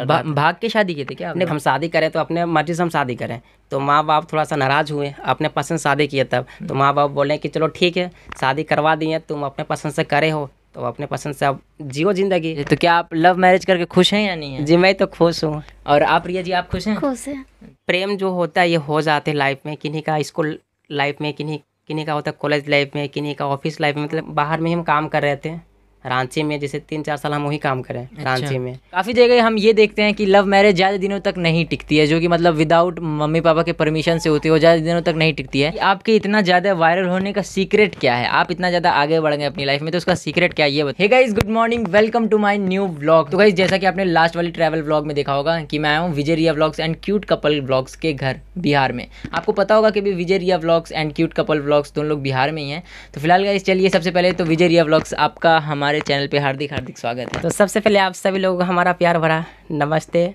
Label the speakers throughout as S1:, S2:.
S1: भा, भाग के शादी की थी क्या
S2: अपने हम शादी करें तो अपने मर्ज़ी से हम शादी करें। तो माँ बाप थोड़ा सा नाराज़ हुए अपने पसंद शादी किए तब। तो माँ बाप बोले कि चलो ठीक है शादी करवा दिए तुम अपने पसंद से करे हो। तो अपने पसंद से अब जियो ज़िंदगी।
S1: तो क्या आप लव मैरिज करके खुश हैं या नहीं है?
S2: जी मैं तो खुश हूँ।
S1: और आप रिया जी आप खुश हैं?
S3: खुश है।
S2: प्रेम जो होता है ये हो जाते लाइफ में। किन्हीं का स्कूल लाइफ में किन्हीं किन्हीं का होता है कॉलेज लाइफ में किन्हीं का ऑफ़िस लाइफ में। मतलब बाहर में हम काम कर रहे थे। रांची में जैसे तीन चार साल हम वही काम करें
S1: अच्छा।
S2: रांची में।
S1: काफ़ी जगह हम ये देखते हैं कि लव मैरिज ज़्यादा दिनों तक नहीं टिकती है जो कि मतलब विदाउट मम्मी पापा के परमिशन से होती है वो ज़्यादा दिनों तक नहीं टिकती है। आपके इतना ज़्यादा वायरल होने का सीक्रेट क्या है? आप इतना ज़्यादा आगे बढ़ गए अपनी लाइफ में तो उसका सीक्रेट क्या है ये बताइए guys good morning welcome to my new blog तो गाइज़ जैसा कि आपने लास्ट वाली ट्रैवल ब्लॉग में देखा होगा कि मैं आया हूँ Vijay Riya blogs and cute couple blogs के घर बिहार में। आपको पता होगा कि Vijay Riya blogs and cute couple blogs दोनों लोग बिहार में ही हैं। तो फ़िलहाल गाइज़ चलिए सबसे पहले तो विजय रिया ब्लॉग्स आपका हमारे चैनल पे हार्दिक हार्दिक स्वागत है।
S2: तो सबसे पहले आप सभी लोगों को हमारा प्यार भरा नमस्ते।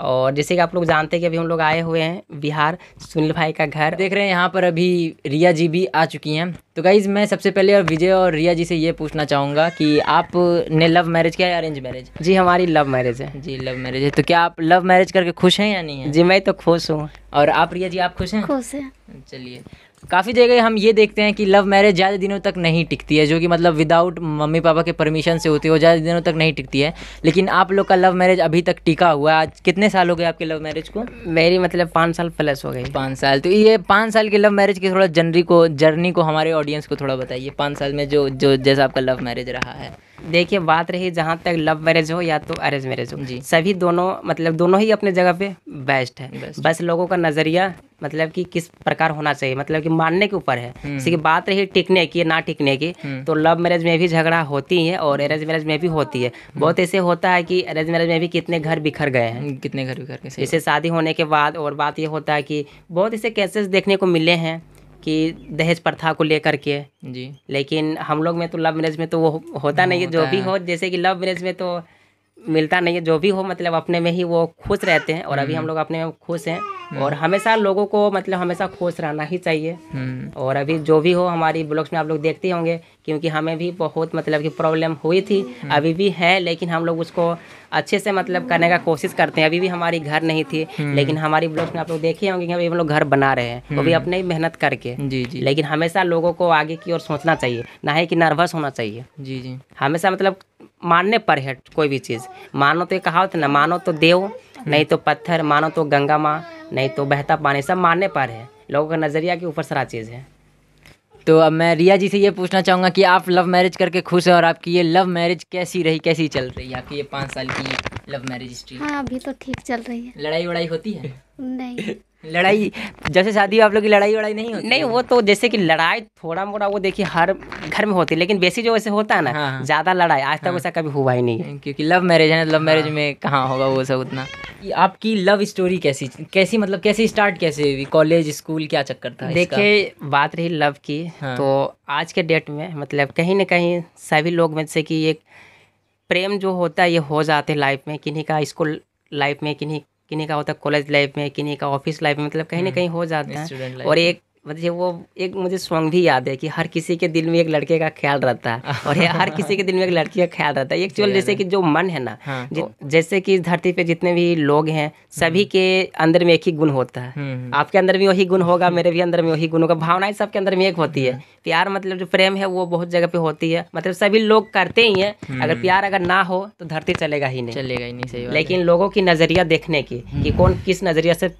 S2: और जैसे कि आप लोग जानते हैं कि अभी हम लोग आए हुए हैं बिहार सुनील भाई का घर।
S1: देख रहे हैं यहाँ पर अभी रिया जी भी आ चुकी हैं। तो गाइज़ मैं सबसे पहले और विजय और रिया जी से ये पूछना चाहूँगा कि आप ने लव मैरिज किया या अरेंज मैरिज
S2: जी हमारी लव मैरिज है।
S1: जी लव मैरिज है। तो क्या आप लव मैरिज करके खुश हैं या नहीं है?
S2: जी मैं तो खुश हूँ।
S1: और आप रिया जी आप खुश हैं?
S3: खुश है।
S1: चलिए। काफ़ी जगह हम ये देखते हैं कि लव मैरिज ज़्यादा दिनों तक नहीं टिकती है जो कि मतलब विदाउट मम्मी पापा के परमिशन से होती है वो ज़्यादा दिनों तक नहीं टिकती है। लेकिन आप लोग का लव मैरिज अभी तक टिका हुआ है? आज कितने साल हो गए आपके लव मैरिज को?
S2: मेरी मतलब पाँच साल प्लस हो गई।
S1: पाँच साल। तो ये पाँच साल के लव मैरिज की थोड़ा जर्नी को जर्नी को हमारे ऑडियंस को थोड़ा बताइए पाँच साल में जो जो जैसा आपका लव मैरिज रहा है।
S2: देखिए बात रही जहाँ तक लव मैरिज हो या तो अरेंज मैरिज हो
S1: जी।
S2: सभी दोनों मतलब दोनों ही अपने जगह पे बेस्ट है।
S1: Best।
S2: बस लोगों का नज़रिया मतलब कि किस प्रकार होना चाहिए मतलब कि मानने के ऊपर है। जैसे कि बात रही टिकने की ना टिकने की तो लव मैरिज में भी झगड़ा होती है और अरेंज मैरिज में भी होती है। बहुत ऐसे होता है कि अरेंज मैरिज में भी कितने घर बिखर गए हैं।
S1: कितने घर बिखर गए
S2: जैसे शादी होने के बाद और बात ये होता है कि बहुत ऐसे केसेस देखने को मिले हैं। कि दहेज प्रथा को लेकर के।
S1: जी।
S2: लेकिन हम लोग में तो लव मैरिज में तो वो होता नहीं है। जो भी
S1: हो।
S2: जैसे कि लव मैरिज में तो मिलता नहीं है जो भी हो मतलब अपने में ही वो खुश रहते हैं और अभी हम लोग अपने में खुश हैं और हमेशा लोगों को मतलब हमेशा खुश रहना ही चाहिए।
S1: हम्म।
S2: और अभी जो भी हो हमारी ब्लॉग्स में आप लोग देखते होंगे क्योंकि हमें भी बहुत मतलब कि प्रॉब्लम हुई थी अभी भी है लेकिन हम लोग उसको अच्छे से मतलब करने का कोशिश करते हैं। अभी भी हमारी घर नहीं थी लेकिन हमारी ब्लॉग्स में आप लोग देखे होंगे कि अभी हम लोग घर बना रहे हैं वो भी अपने ही मेहनत करके।
S1: जी जी।
S2: लेकिन हमेशा लोगों को आगे की ओर सोचना चाहिए ना ही कि नर्वस होना चाहिए।
S1: जी जी।
S2: हमेशा मतलब मानने पर है कोई भी चीज़। मानो तो ये कहावत ना, मानो तो देव, नहीं तो पत्थर, मानो तो गंगा माँ, नहीं तो बहता पानी, सब मानने पर है। लोगों का नज़रिया के ऊपर सारा चीज़ है।
S1: तो अब मैं रिया जी से ये पूछना चाहूँगा कि आप लव मैरिज करके खुश हैं और आपकी ये लव मैरिज कैसी रही, कैसी चल रही है? आपकी ये पाँच साल की लव मैरिज हिस्ट्री
S3: हाँ अभी तो ठीक चल रही है।
S1: लड़ाई वड़ाई होती है?
S3: नहीं।
S1: लड़ाई जैसे शादी आप लोग की लड़ाई वड़ाई नहीं होती
S2: नहीं वो तो जैसे कि लड़ाई थोड़ा मोड़ा वो देखिए हर घर में होती है लेकिन बेसी जो वैसे होता है
S1: हाँ,
S2: ना
S1: हाँ।
S2: ज़्यादा लड़ाई आज तक वैसा कभी हुआ ही नहीं है।
S1: क्योंकि लव मैरिज है ना लव मैरिज में कहाँ होगा वो सब उतना। कि आपकी लव स्टोरी कैसी कैसी मतलब कैसी स्टार्ट कैसे हुई? कॉलेज स्कूल क्या चक्कर था इसका?
S2: देखिए बात रही लव की
S1: हाँ।
S2: तो आज के डेट में मतलब कहीं ना कहीं सभी लोग में से कि एक प्रेम जो होता है ये हो जाते हैं लाइफ में किन्हीं का स्कूल लाइफ में किन्हीं किन्हीं का होता है कॉलेज लाइफ में किन्हीं का ऑफ़िस लाइफ में मतलब कहीं ना कहीं हो जाता
S1: हम्म।
S2: है और एक मतलब वो एक मुझे सॉन्ग भी याद है कि हर किसी के दिल में एक लड़के का ख्याल रहता है और ये हर किसी के दिल में एक लड़की का ख्याल रहता है। एक्चुअल जैसे कि जो मन है ना
S1: हाँ।
S2: जैसे कि इस धरती पे जितने भी लोग हैं सभी के अंदर में एक ही गुण होता है।
S1: हम्म
S2: आपके अंदर भी वही गुण होगा मेरे भी अंदर में वही गुण होगा। भावनाएँ सबके अंदर में एक होती है। प्यार मतलब जो प्रेम है वो बहुत जगह पे होती है। मतलब सभी लोग करते ही हैं अगर प्यार अगर ना हो तो धरती चलेगा ही नहीं।
S1: चलेगा ही नहीं सही
S2: लेकिन लोगों की नज़रिया देखने की कि कौन किस नज़रिया से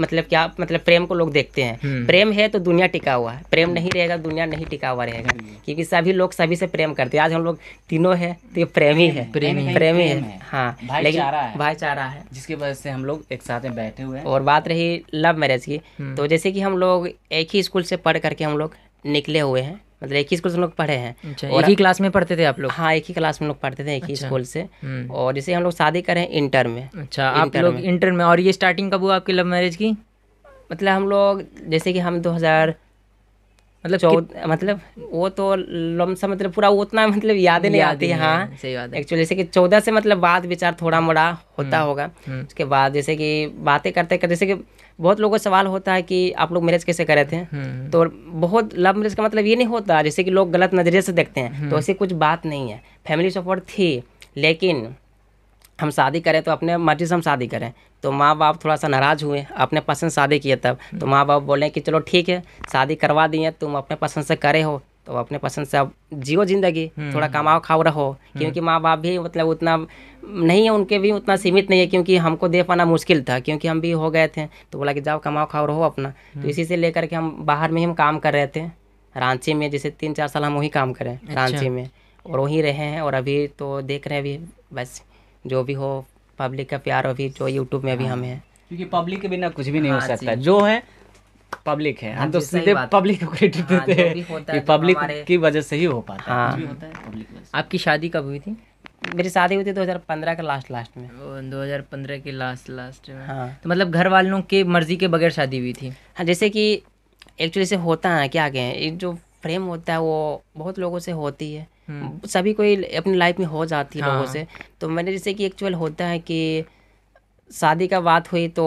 S2: मतलब क्या मतलब प्रेम को लोग देखते हैं।
S1: हम्म।
S2: प्रेम है तो दुनिया टिका हुआ है। प्रेम नहीं रहेगा दुनिया नहीं टिका हुआ रहेगा। क्योंकि सभी लोग सभी से प्रेम करते हैं। आज हम लोग तीनों है तो ये प्रेमी है।
S1: प्रेमी है।
S2: प्रेमी है।
S4: है।
S2: हाँ
S4: भाईचारा है।
S2: भाईचारा है।
S4: जिसकी वजह से हम लोग एक साथ में बैठे हुए हैं।
S2: और बात रही लव मैरिज की
S1: हम्म।
S2: तो जैसे कि हम लोग एक ही स्कूल से पढ़ करके हम लोग निकले हुए हैं। मतलब एक ही स्कूल से हम लोग पढ़े हैं।
S1: अच्छा
S2: और
S1: एक ही क्लास में पढ़ते थे आप लोग?
S2: हाँ एक ही क्लास में लोग पढ़ते थे एक ही स्कूल से।
S1: हम्म।
S2: और जैसे हम लोग शादी करें इंटर में।
S1: अच्छा आप लोग इंटर में और ये स्टार्टिंग कब हुआ आपकी लव मैरिज की?
S2: मतलब हम लोग जैसे कि हम 2000
S1: मतलब
S2: चौदह मतलब वो तो लमसम मतलब पूरा उतना मतलब यादें नहीं आती
S1: है।
S2: हाँ
S1: सही बात है।
S2: एक्चुअली जैसे कि चौदह से मतलब बात विचार थोड़ा मोड़ा होता होगा।
S1: हम्म।
S2: उसके बाद जैसे कि बातें करते करते जैसे कि बहुत लोगों का सवाल होता है कि आप लोग मैरिज कैसे करे थे?
S1: हम्म
S2: तो बहुत लव मैरिज का मतलब ये नहीं होता जैसे कि लोग गलत नज़रिए से देखते हैं
S1: हम्म।
S2: तो ऐसी कुछ बात नहीं है। फैमिली सपोर्ट थी लेकिन हम शादी करें तो अपने मर्ज़ी से हम शादी करें। तो माँ बाप थोड़ा सा नाराज़ हुए अपने पसंद शादी किए तब। तो माँ बाप बोले कि चलो ठीक है शादी करवा दिए तुम अपने पसंद से करे हो। तो अपने पसंद से अब जियो ज़िंदगी थोड़ा कमाओ खाओ रहो। क्योंकि माँ बाप भी मतलब उतना नहीं है उनके भी उतना सीमित नहीं है क्योंकि हमको दे पाना मुश्किल था क्योंकि हम भी हो गए थे। तो बोला कि जाओ कमाओ खाओ रहो अपना। तो इसी से लेकर के हम बाहर में ही हम काम कर रहे थे। रांची में जैसे तीन चार साल हम वहीं काम करें अच्छा। रांची में। और वहीं रहे हैं और अभी तो देख रहे हैं अभी बस जो भी हो पब्लिक का प्यार अभी जो यूट्यूब में अभी हमें है।
S4: क्योंकि पब्लिक के बिना कुछ भी नहीं हो
S2: हाँ
S4: सकता। जो है पब्लिक है। हम तो सीधे पब्लिक को क्रेडिट
S2: हाँ,
S4: देते हैं। कि पब्लिक की वजह से ही हो पाता है।
S2: हाँ।
S4: है
S1: आपकी शादी कब हुई थी?
S2: मेरी शादी हुई थी 2015 के लास्ट लास्ट में।
S1: दो हज़ार पंद्रह के लास्ट लास्ट में।
S2: हाँ।
S1: तो मतलब घर वालों के मर्ज़ी के बगैर शादी हुई थी।
S2: हाँ जैसे कि एक्चुअली से होता है क्या कहें एक जो प्रेम होता है वो बहुत लोगों से होती है। सभी कोई अपनी लाइफ में हो जाती है लोगों से। तो मैंने जैसे कि एक्चुअल होता है कि शादी का बात हुई तो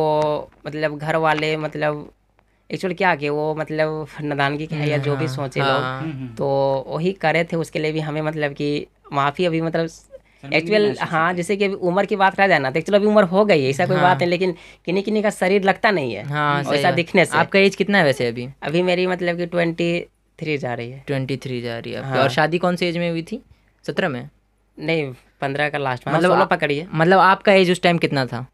S2: मतलब घर वाले मतलब एक्चुअल क्या कि वो मतलब नादानगी के है या जो भी सोचे लोग तो वही करे थे उसके लिए भी हमें मतलब कि माफ़ी अभी मतलब एक्चुअल हाँ जैसे कि अभी उम्र की बात करा जाए ना तो एक्चुअल अभी उम्र हो गई है ऐसा कोई बात नहीं लेकिन किन्हीं किन्हीं का शरीर लगता नहीं है
S1: हाँ सही
S2: दिखने से।
S1: आपका एज कितना है वैसे अभी?
S2: अभी मेरी मतलब कि ट्वेंटी थ्री जा रही है।
S1: ट्वेंटी थ्री जा रही है
S2: हाँ।
S1: और शादी कौन सी एज में हुई थी? सत्रह में?
S2: नहीं पंद्रह का लास्ट में।
S1: मतलब
S2: पकड़िए।
S1: मतलब आपका एज उस टाइम कितना था?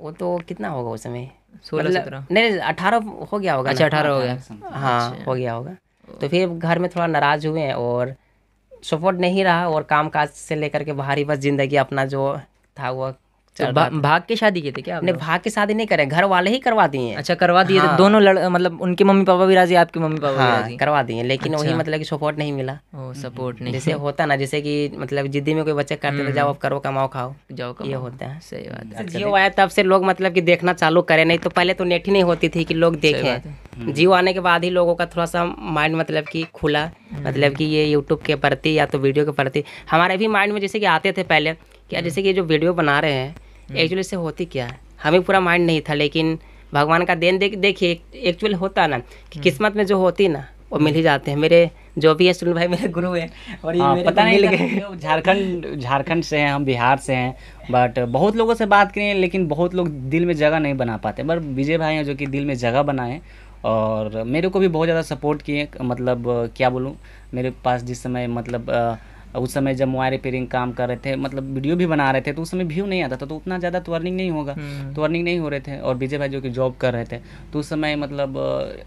S2: वो तो कितना होगा उस समय?
S1: सोलह
S2: नहीं
S1: सत्रह।
S2: नहीं अठारह हो गया होगा
S1: अच्छा अठारह हो गया।
S2: हाँ हो गया होगा। तो फिर घर में थोड़ा नाराज़ हुए हैं और सपोर्ट नहीं रहा और काम काज से लेकर के बाहरी बस ज़िंदगी अपना जो था वो
S1: तो भा, भाग के शादी किए थे क्या आप
S2: अपने भाग की शादी नहीं करे घर वाले ही करवा दिए हैं।
S1: अच्छा करवा दिए
S2: हाँ।
S1: दोनों लड़ मतलब उनके मम्मी पापा भी राज़ी आपके मम्मी पापा भी
S2: हाँ
S1: राज़ी।
S2: करवा दिए लेकिन
S1: अच्छा। वही।
S2: मतलब कि सपोर्ट नहीं मिला।
S1: ओ सपोर्ट नहीं।
S2: जैसे होता ना जैसे कि मतलब जिद्दी में कोई बच्चे करते थे जाओ अब करो कमाओ खाओ।
S1: जाओ
S2: ये होता है।
S1: सही बात
S2: जियो आया तब से लोग मतलब की देखना चालू करे नहीं तो पहले तो नेट ही नहीं होती थी कि लोग देखे। जियो आने के बाद ही लोगों का थोड़ा सा माइंड मतलब कि खुला। मतलब कि ये यूट्यूब के प्रति या तो वीडियो के प्रति। हमारे भी माइंड में जैसे कि आते थे पहले क्या जैसे कि जो वीडियो बना रहे हैं एक्चुअली से होती क्या? है हमें पूरा माइंड नहीं था लेकिन भगवान का देन देख देखिए एक्चुअली होता ना कि किस्मत में जो होती ना वो मिल ही जाते हैं। मेरे जो भी है सुनील भाई मेरे गुरु हैं और ये
S4: हाँ,
S2: मेरे
S4: पता नहीं
S2: गए।
S4: झारखंड झारखंड से हैं हम बिहार से हैं बट बहुत लोगों से बात करें लेकिन बहुत लोग दिल में जगह नहीं बना पाते। बट विजय भाई हैं जो कि दिल में जगह बनाए और मेरे को भी बहुत ज़्यादा सपोर्ट किए मतलब क्या बोलूँ मेरे पास जिस समय मतलब अ, उस समय जब मोबाइल रिपेयरिंग काम कर रहे थे मतलब वीडियो भी बना रहे थे तो उस समय व्यू नहीं आता था तो उतना ज़्यादा तो अर्निंग नहीं होगा। तो अर्निंग नहीं हो रहे थे और विजय भाई जो कि जॉब कर रहे थे। तो उस समय मतलब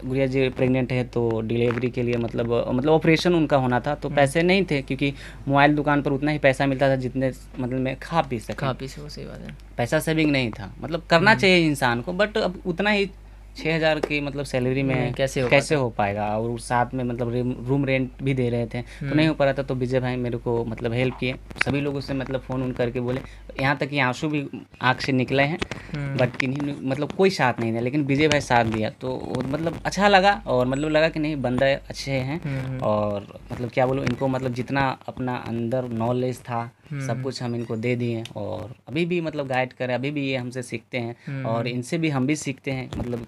S4: गुड़िया जी प्रेगनेंट है तो डिलीवरी के लिए मतलब मतलब ऑपरेशन उनका होना था तो पैसे नहीं थे क्योंकि मोबाइल दुकान पर उतना ही पैसा मिलता था जितने मतलब मैं खा पी सके।
S1: खा पी सही बात है।
S4: पैसा सेविंग नहीं था। मतलब करना चाहिए इंसान को बट अब उतना ही छः हज़ार की मतलब सैलरी में
S1: हम्म, कैसे हो
S4: कैसे हो पाएगा? और साथ में मतलब रूम- रूम रेंट भी दे रहे थे। तो नहीं हो पा रहा था तो विजय भाई मेरे को मतलब हेल्प किए। सभी लोगों से मतलब फ़ोन उन करके बोले। यहाँ तक कि आँसू भी आँख से निकले हैं बट किन्हीं ने मतलब कोई साथ नहीं दिया। लेकिन विजय भाई साथ दिया तो मतलब अच्छा लगा। और मतलब लगा कि नहीं बंदा अच्छे हैं। और मतलब क्या बोलूँ इनको मतलब जितना अपना अंदर नॉलेज था सब कुछ हम इनको दे दिए और अभी भी मतलब गाइड करें अभी भी ये हमसे सीखते हैं और इनसे भी हम भी सीखते हैं मतलब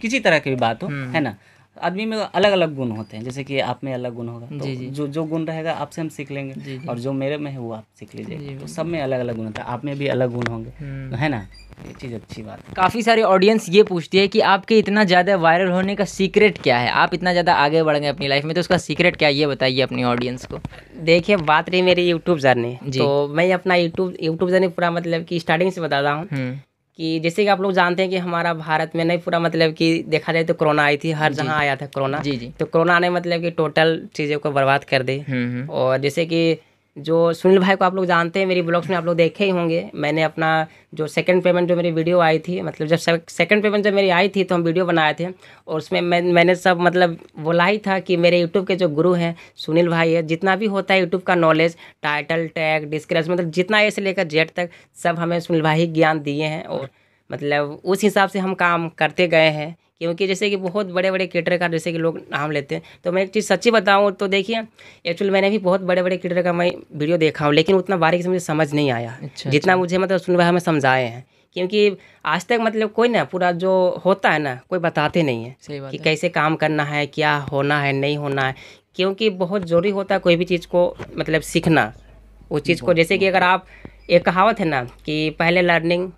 S4: किसी तरह की भी बात हो है ना? आदमी में अलग अलग गुण होते हैं जैसे कि आप में अलग गुण होगा तो
S1: जी, जी।
S4: जो जो गुण रहेगा आपसे हम सीख लेंगे जी जी। और जो मेरे में है वो आप सीख लीजिए। तो सब में अलग अलग गुण होता है आप में भी अलग गुण होंगे तो है ना? ये चीज़ अच्छी बात है।
S1: काफ़ी सारी ऑडियंस ये पूछती है कि आपके इतना ज़्यादा वायरल होने का सीक्रेट क्या है? आप इतना ज़्यादा आगे बढ़ गए अपनी लाइफ में तो उसका सीक्रेट क्या है? ये बताइए अपनी ऑडियंस को।
S2: देखिए बात रही मेरी यूट्यूब जर्नी
S1: जी।
S2: तो मैं अपना यूट्यूब यूट्यूब जर्नी पूरा मतलब कि स्टार्टिंग से बता रहा हूँ।
S1: हम्म।
S2: कि जैसे कि आप लोग जानते हैं कि हमारा भारत में नहीं पूरा मतलब कि देखा जाए तो कोरोना आई थी हर जगह आया था कोरोना।
S1: जी जी।
S2: तो कोरोना ने मतलब कि टोटल चीज़ों को बर्बाद कर दी।
S1: हम्म हम्म।
S2: और जैसे कि जो सुनील भाई को आप लोग जानते हैं, मेरी ब्लॉग्स में आप लोग देखे ही होंगे। मैंने अपना जो सेकंड पेमेंट जो मेरी वीडियो आई थी मतलब जब सेकंड पेमेंट जब मेरी आई थी तो हम वीडियो बनाए थे। और उसमें मैं, मैंने सब मतलब बोला ही था कि मेरे यूट्यूब के जो गुरु हैं, सुनील भाई है, जितना भी होता है यूट्यूब का नॉलेज टाइटल टैग डिस्क्रिप्शन मतलब जितना ए से लेकर जेड तक सब हमें सुनील भाई ज्ञान दिए हैं। और मतलब उस हिसाब से हम काम करते गए हैं। क्योंकि जैसे कि बहुत बड़े बड़े क्रिएटर का जैसे कि लोग नाम लेते हैं। तो मैं एक चीज़ सच्ची बताऊँ तो देखिए एक्चुअली मैंने भी बहुत बड़े बड़े क्रिएटर का मैं वीडियो देखा हूँ लेकिन उतना बारीकी से मुझे समझ नहीं आया।
S1: अच्छा,
S2: जितना मुझे मतलब सुन भाई हमें समझाए हैं। क्योंकि आज तक मतलब कोई ना पूरा जो होता है ना कोई बताते नहीं है
S1: सही बात
S2: कि
S1: है।
S2: कैसे काम करना है क्या होना है नहीं होना है। क्योंकि बहुत ज़रूरी होता है कोई भी चीज़ को मतलब सीखना। उस चीज़ को जैसे कि अगर आप एक कहावत है ना कि पहले लर्निंग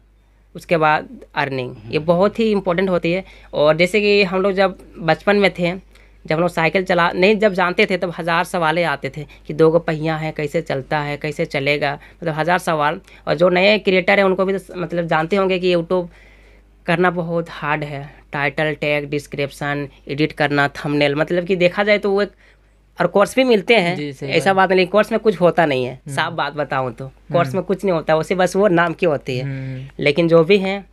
S2: उसके बाद अर्निंग ये बहुत ही इम्पोर्टेंट होती है। और जैसे कि हम लोग जब बचपन में थे जब हम लोग साइकिल चला नहीं जब जानते थे तब हज़ार सवालें आते थे कि दो गो पहिया है कैसे चलता है कैसे चलेगा। मतलब हज़ार सवाल। और जो नए क्रिएटर हैं उनको भी तो मतलब जानते होंगे कि यूट्यूब करना बहुत हार्ड है। टाइटल टैग डिस्क्रिप्शन एडिट करना थंबनेल मतलब कि देखा जाए तो वो एक और कोर्स भी मिलते हैं। ऐसा बात। नहीं कोर्स में कुछ होता नहीं है। साफ़ बात बताऊँ तो। कोर्स में कुछ नहीं होता उसे बस वो नाम की होती है।
S1: हम्म,
S2: लेकिन जो भी हैं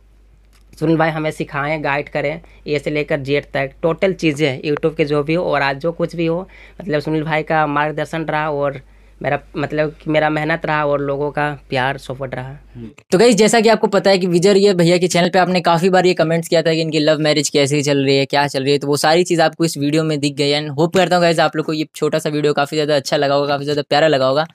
S2: सुनील भाई हमें सिखाएँ गाइड करें ए से लेकर जेड तक। टोटल चीज़ें यूट्यूब के जो भी हो और आज जो कुछ भी हो मतलब सुनील भाई का मार्गदर्शन रहा और मेरा मतलब कि मेरा मेहनत रहा और लोगों का प्यार सपोर्ट रहा।
S1: तो गई जैसा कि आपको पता है कि विजय ये भैया के चैनल पे आपने काफ़ी बार ये कमेंट्स किया था कि इनकी लव मैरिज कैसी चल रही है क्या चल रही है तो वो सारी चीज़ आपको इस वीडियो में दिख गई एंड होप करता हूँ गाइज़ आप लोग को ये छोटा सा वीडियो काफ़ी ज़्यादा अच्छा लगा होगा काफ़ी ज़्यादा प्यारा लगा होगा।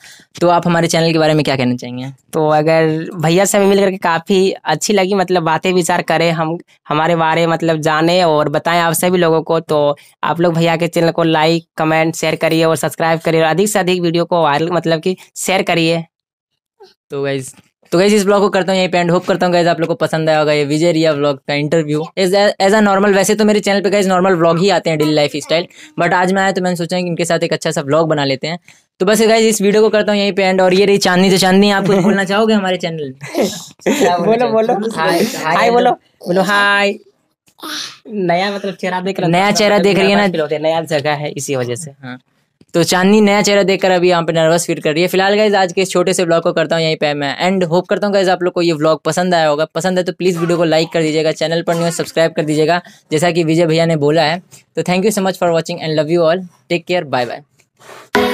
S1: तो आप हमारे चैनल के बारे में क्या कहना चाहेंगे?
S2: तो अगर भैया से हमें मिल करके काफ़ी अच्छी लगी मतलब बातें विचार करें हम हमारे बारे मतलब जाने और बताएँ आप सभी लोगों को तो आप लोग भैया के चैनल को लाइक कमेंट शेयर करिए और सब्सक्राइब करिए। और अधिक से अधिक वीडियो को वायरल मतलब कि शेयर करिए।
S1: तो गाइज़ तो गाइज़ इस ब्लॉग को करता हूँ यहीं पे एंड होप करता हूँ गाइज़ आप लोग को पसंद आया होगा ये विजय रिया ब्लॉग का interview as as a normal वैसे तो मेरे चैनल पे गाइज़ नॉर्मल ब्लॉग ही आते हैं डेली लाइफ स्टाइल बट आज मैं आया तो मैंने सोचा कि इनके साथ एक अच्छा सा ब्लॉग बना लेते हैं। तो बस गाइज़ इस वीडियो को करता हूँ यहीं पे एंड और ये रही चांदनी। तो चांदनी आप कुछ बोलना चाहोगे हमारे चैनल
S2: बोलो बोलो।
S1: हाय
S2: हाय बोलो। बोलो हाय नया मतलब चेहरा देख रहा
S1: नया चेहरा देख रही है ना?
S2: नया जगह है इसी वजह से
S1: हाँ। तो चांदनी नया चेहरा देखकर अभी यहाँ पे नर्वस फील कर रही है। फ़िलहाल गाइज़ आज के इस छोटे से ब्लॉग को करता हूँ यहीं पे मैं एंड होप करता हूँ गाइज़ आप लोग को ये ब्लॉग पसंद आया होगा। पसंद है तो प्लीज़ वीडियो को लाइक कर दीजिएगा चैनल पर नहीं सब्सक्राइब कर दीजिएगा। जैसा कि विजय भैया ने बोला है। तो thank you so much for watching and love you all take care bye bye